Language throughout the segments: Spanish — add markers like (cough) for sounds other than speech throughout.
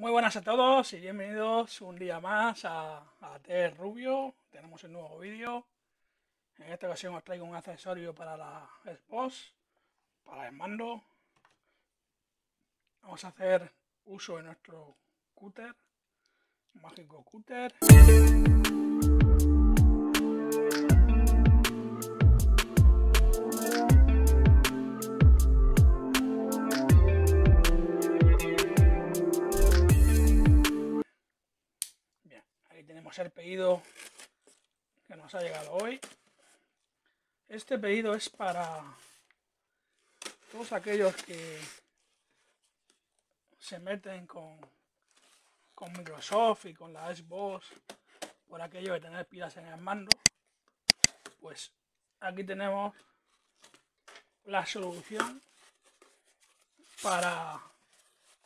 Muy buenas a todos y bienvenidos un día más a, a Rubio. Tenemos un nuevo vídeo. En esta ocasión os traigo un accesorio para la Xbox, para el mando. Vamos a hacer uso de nuestro cúter, mágico cúter. Pedido que nos ha llegado hoy. Este pedido es para todos aquellos que se meten con, con Microsoft y con la Xbox por aquello de tener pilas en el mando. Pues aquí tenemos la solución para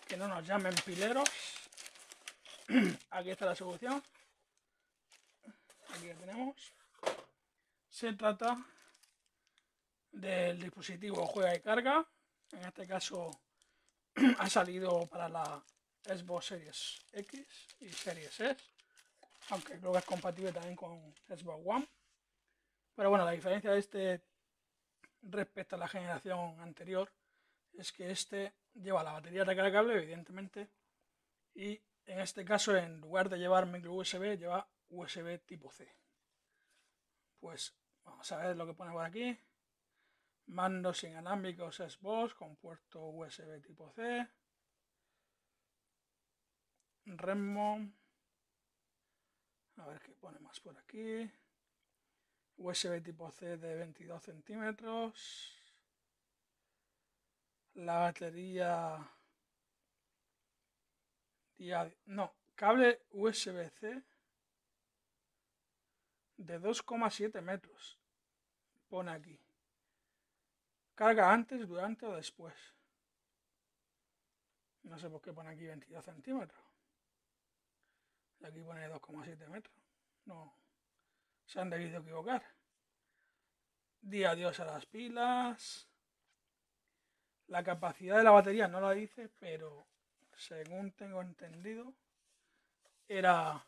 que no nos llamen pileros. (clears throat) Aquí está la solución. Aquí tenemos. Se trata del dispositivo juega y carga. En este caso (clears throat) ha salido para la Xbox Series X y Series S, aunque creo que es compatible también con Xbox One. Pero bueno, la diferencia de este respecto a la generación anterior es que este lleva la batería recargable, evidentemente, y en este caso, en lugar de llevar micro USB, lleva USB tipo C. Pues vamos a ver lo que pone por aquí. Mandos inalámbricos Xbox con puerto USB tipo C. Redmond. A ver qué pone más por aquí. USB tipo C de 22 centímetros. La batería. No, cable USB-C de 2,7 metros. Pone aquí. Carga antes, durante o después. No sé por qué pone aquí 22 centímetros. Y aquí pone 2,7 metros. No. Se han debido equivocar. Di adiós a las pilas. La capacidad de la batería no la dice, pero según tengo entendido, era,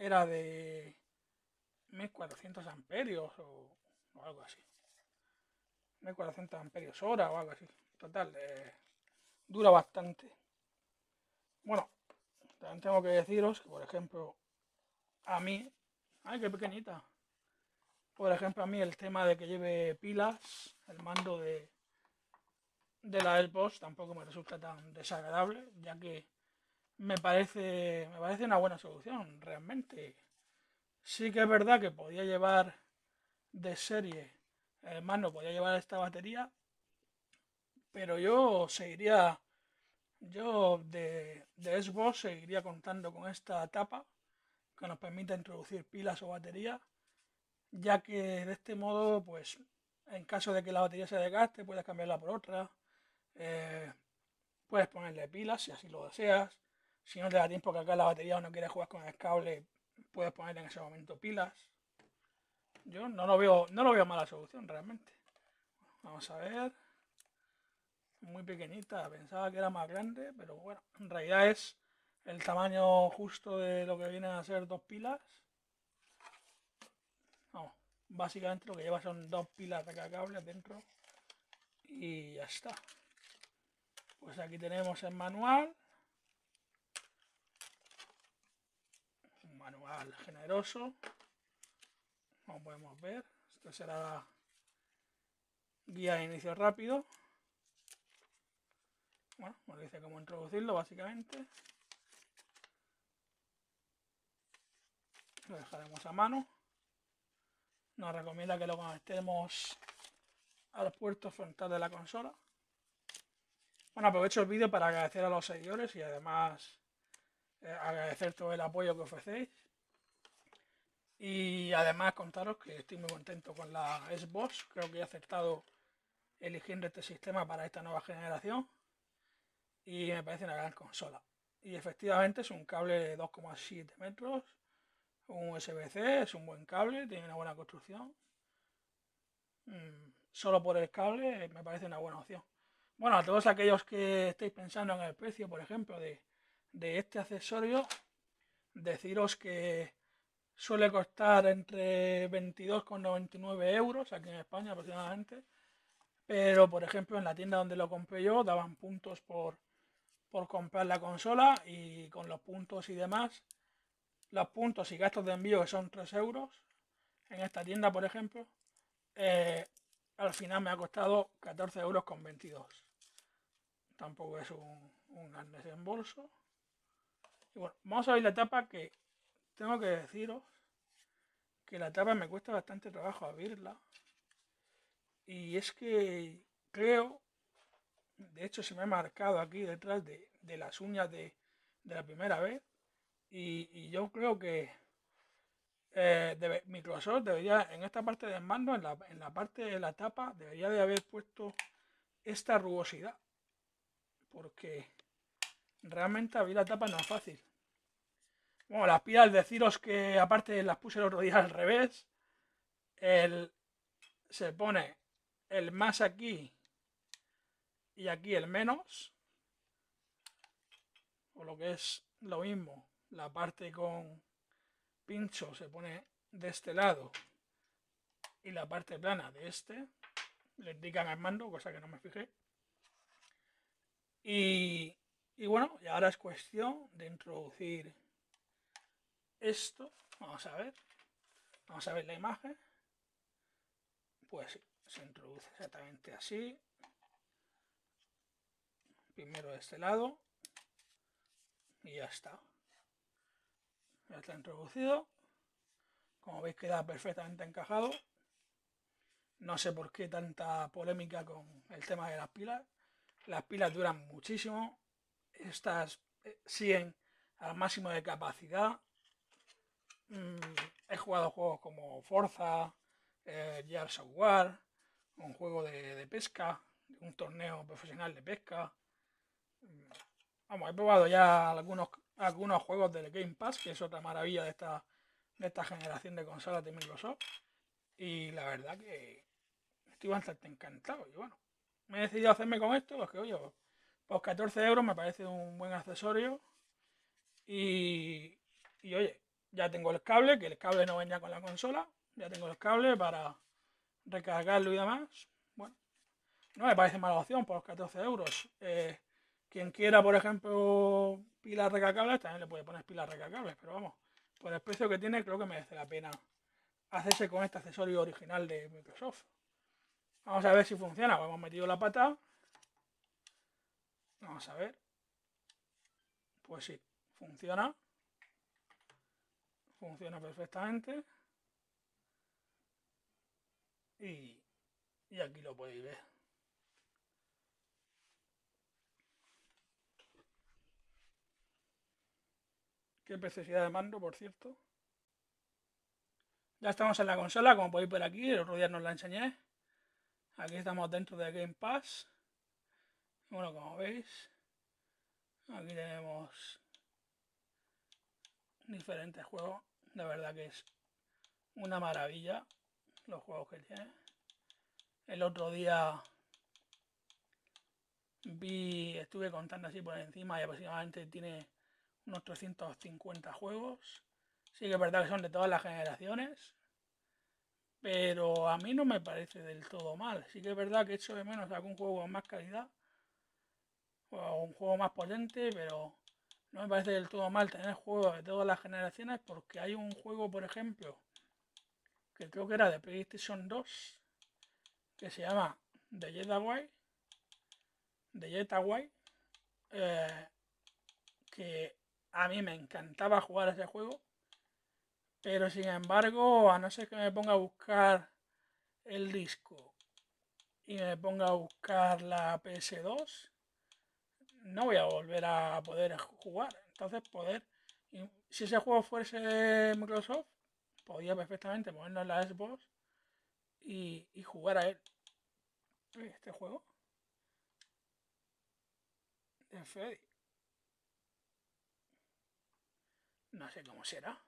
era de 1400 amperios o, algo así. 1400 amperios hora o algo así. Total, eh, dura bastante. Bueno, también tengo que deciros que, por ejemplo, a mí, ay, qué pequeñita. Por ejemplo, a mí el tema de que lleve pilas, el mando de, de la Xbox tampoco me resulta tan desagradable, ya que me parece, me parece una buena solución, realmente. Sí que es verdad que podía llevar de serie, el mando podía llevar esta batería, pero yo seguiría, yo de, de Xbox seguiría contando con esta tapa que nos permite introducir pilas o batería, ya que de este modo, pues, en caso de que la batería se desgaste, puedes cambiarla por otra, eh, puedes ponerle pilas si así lo deseas. Si no te da tiempo que acá la batería o no quieres jugar con el cable, puedes ponerle en ese momento pilas. Yo no lo veo, no lo veo mala solución realmente. Vamos a ver. Muy pequeñita, pensaba que era más grande, pero bueno, en realidad es el tamaño justo de lo que vienen a ser dos pilas. Básicamente lo que lleva son dos pilas de cable dentro y ya está. Pues aquí tenemos el manual. Un manual generoso. Como podemos ver, esto será guía de inicio rápido. Bueno, nos dice cómo introducirlo básicamente. Lo dejaremos a mano. Nos recomienda que lo conectemos al puerto frontal de la consola. Bueno, aprovecho el vídeo para agradecer a los seguidores y además eh, agradecer todo el apoyo que ofrecéis. Y además contaros que estoy muy contento con la Xbox. Creo que he acertado eligiendo este sistema para esta nueva generación. Y me parece una gran consola. Y efectivamente es un cable de 2,7 metros. Un USB-C, es un buen cable, tiene una buena construcción. Mm, solo por el cable me parece una buena opción. Bueno, a todos aquellos que estéis pensando en el precio, por ejemplo, de, de este accesorio, deciros que suele costar entre 22,99 euros aquí en España aproximadamente. Pero, por ejemplo, en la tienda donde lo compré yo, daban puntos por, por comprar la consola y con los puntos y demás, los puntos y gastos de envío que son 3 euros, en esta tienda, por ejemplo, eh, al final me ha costado 14 euros con 22. Tampoco es un, un gran desembolso. Y bueno, vamos a ver la tapa que tengo que deciros que la tapa me cuesta bastante trabajo abrirla. Y es que creo, de hecho se me ha marcado aquí detrás de, las uñas de, la primera vez. Y, yo creo que eh, Microsoft debería, en esta parte del mando, en la, en la parte de la tapa, debería de haber puesto esta rugosidad. Porque realmente abrir la tapa no es fácil. Bueno, las pilas deciros que aparte las puse el otro día al revés. El, se pone el más aquí y aquí el menos. O lo que es lo mismo, la parte con pincho se pone de este lado y la parte plana de este. Le indican al mando, cosa que no me fijé. Y, y bueno, y ahora es cuestión de introducir esto, vamos a ver, vamos a ver la imagen, pues se introduce exactamente así, primero de este lado, y ya está, ya está introducido, como veis queda perfectamente encajado, no sé por qué tanta polémica con el tema de las pilas, las pilas duran muchísimo, estas eh, siguen al máximo de capacidad, he jugado juegos como Forza, eh, Gears of War, un juego de, pesca, un torneo profesional de pesca. Mm, vamos, he probado ya algunos, algunos juegos del Game Pass, que es otra maravilla de esta, de esta generación de consolas de Microsoft. Y la verdad que estoy bastante encantado. Y bueno, me he decidido hacerme con esto, porque oye, pues 14 euros me parece un buen accesorio. Y, y oye, ya tengo el cable, que el cable no venía con la consola. Ya tengo el cable para recargarlo y demás. Bueno, no me parece mala opción por los 14 euros. Eh, quien quiera, por ejemplo, pilas recargables, también le puede poner pilas recargables. Pero vamos, por el precio que tiene, creo que merece la pena hacerse con este accesorio original de Microsoft. Vamos a ver si funciona. Pues hemos metido la pata. Vamos a ver. Pues sí, funciona funciona perfectamente. Y, aquí lo podéis ver. Qué preciosidad de mando por cierto. Ya estamos en la consola como podéis ver aquí el otro día nos la enseñé. Aquí estamos dentro de Game Pass. Bueno como veis aquí tenemos diferentes juegos la verdad que es una maravilla los juegos que tiene. El otro día vi, estuve contando así por encima y aproximadamente tiene unos 350 juegos. Sí que es verdad que son de todas las generaciones, pero a mí no me parece del todo mal. Sí que es verdad que hecho de menos algún juego con más calidad o un juego más potente, pero no me parece del todo mal tener juegos de todas las generaciones porque hay un juego, por ejemplo, que creo que era de PlayStation 2, que se llama The Jetaway, The Jetaway, eh, que a mí me encantaba jugar ese juego, pero sin embargo, a no ser que me ponga a buscar el disco y me ponga a buscar la PS2, no voy a volver a poder jugar. Entonces, poder, si ese juego fuese Microsoft, podía perfectamente ponernos la Xbox y, jugar a él. Este juego de Freddy. No sé cómo será.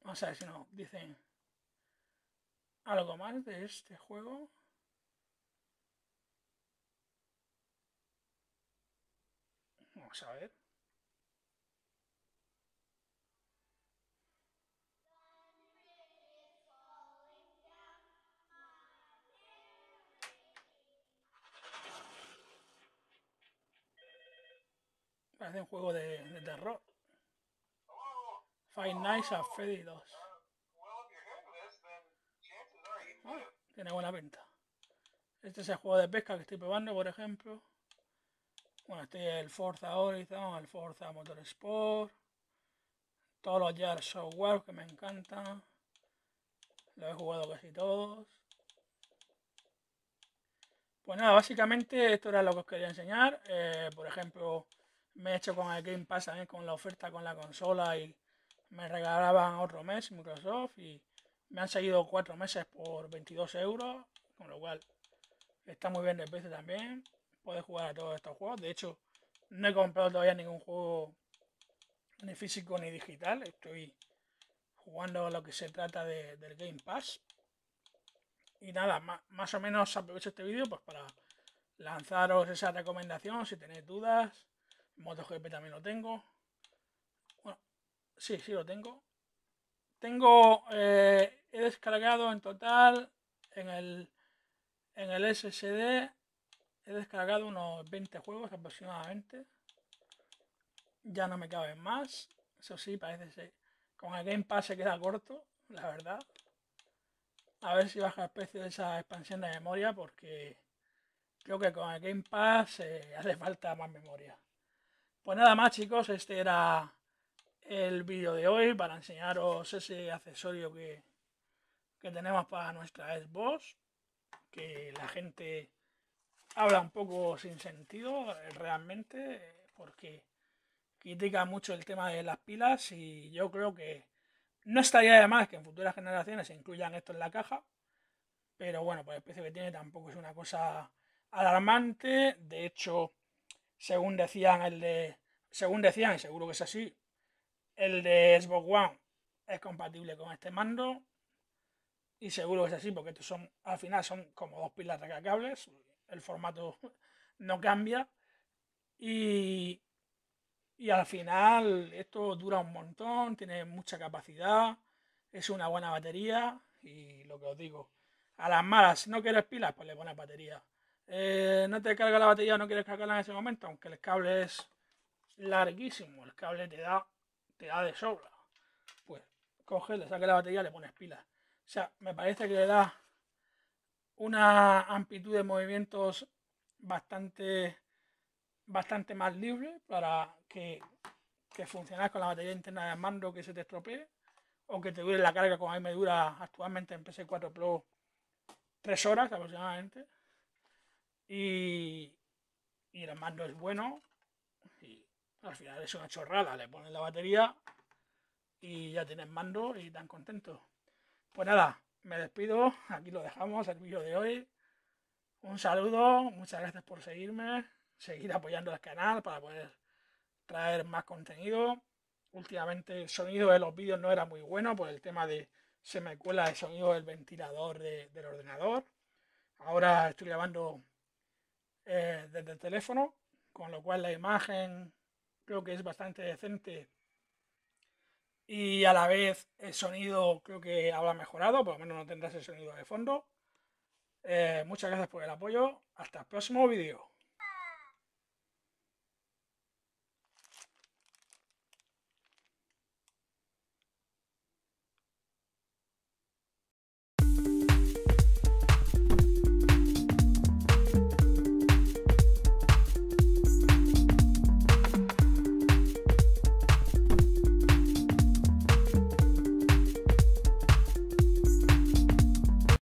Vamos a ver si nos dicen algo más de este juego. Vamos a ver. Parece un juego de, terror. Five Nights at Freddy 2. Ah, tiene buena pinta. Este es el juego de pesca que estoy probando, por ejemplo. Bueno, este es el Forza Horizon, el Forza Motorsport. Todos los Jar Software que me encantan. Los he jugado casi todos. Pues nada, básicamente esto era lo que os quería enseñar. Eh, por ejemplo, me he hecho con el Game Pass también con la oferta con la consola y me regalaban otro mes Microsoft y me han seguido cuatro meses por 22 euros, con lo cual está muy bien de precio también. Puedes jugar a todos estos juegos. De hecho, no he comprado todavía ningún juego ni físico ni digital. Estoy jugando lo que se trata de, del Game Pass. Y nada, más, más o menos aprovecho este vídeo pues para lanzaros esa recomendación si tenéis dudas MotoGP también lo tengo. Bueno, sí, sí lo tengo. Tengo, eh, he descargado en total en el, en el SSD, he descargado unos 20 juegos aproximadamente. Ya no me caben más. Eso sí, parece ser. Con el Game Pass se queda corto, la verdad. A ver si baja el precio de esa expansión de memoria porque creo que con el Game Pass eh, hace falta más memoria. Pues nada más chicos, este era el vídeo de hoy para enseñaros ese accesorio que, que tenemos para nuestra Xbox, que la gente habla un poco sin sentido realmente, porque critica mucho el tema de las pilas y yo creo que no estaría de más que en futuras generaciones se incluyan esto en la caja, pero bueno, pues el precio que tiene tampoco es una cosa alarmante, de hecho según decían el de, según decían, y seguro que es así, el de Xbox One es compatible con este mando. Y seguro que es así, porque estos son, al final son como dos pilas recargables. El formato (laughs) no cambia. Y, y al final esto dura un montón, tiene mucha capacidad, es una buena batería. Y lo que os digo, a las malas, si no quieres pilas, pues le pones batería. Eh, no te carga la batería, no quieres cargarla en ese momento, aunque el cable es larguísimo, el cable te da, te da de sobra. Pues coges, le saques la batería, le pones pilas. O sea, me parece que le da una amplitud de movimientos bastante bastante más libre para que, que funcionar con la batería interna del mando que se te estropee o que te dure la carga como a mí me dura actualmente en PS4 Pro 3 horas aproximadamente y, y el mando es bueno. Y al final es una chorrada. Le pones la batería y ya tienes mando y tan contento. Pues nada, me despido. Aquí lo dejamos, el vídeo de hoy. Un saludo, muchas gracias por seguirme, seguir apoyando el canal para poder traer más contenido. Últimamente el sonido de los vídeos no era muy bueno por el tema de se me cuela el sonido del ventilador del ordenador. Ahora estoy grabando eh, desde el teléfono, con lo cual la imagen creo que es bastante decente y a la vez el sonido creo que habrá mejorado, por lo menos no tendrás el sonido de fondo. Eh, muchas gracias por el apoyo, hasta el próximo vídeo.